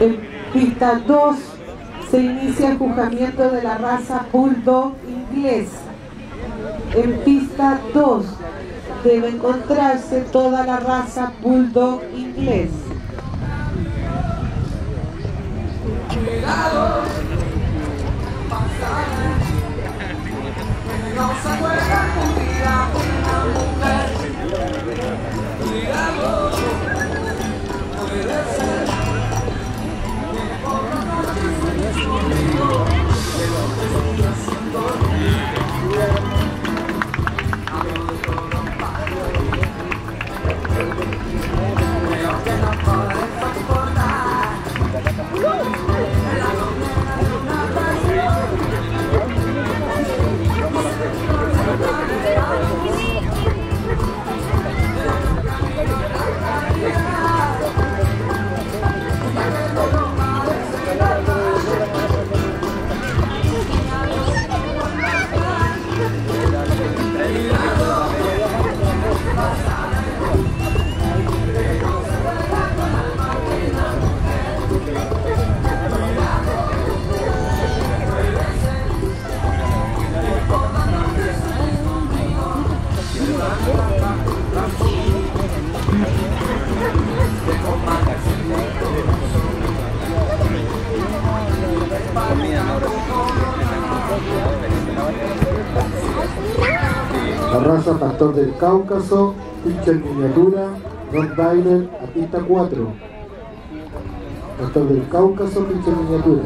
En pista 2 se inicia el juzgamiento de la raza Bulldog inglés. En pista 2 debe encontrarse toda la raza Bulldog inglés. La raza Pastor del Cáucaso, pincher miniatura, Rottweiler a pista 4. Pastor del Cáucaso, pincher miniatura.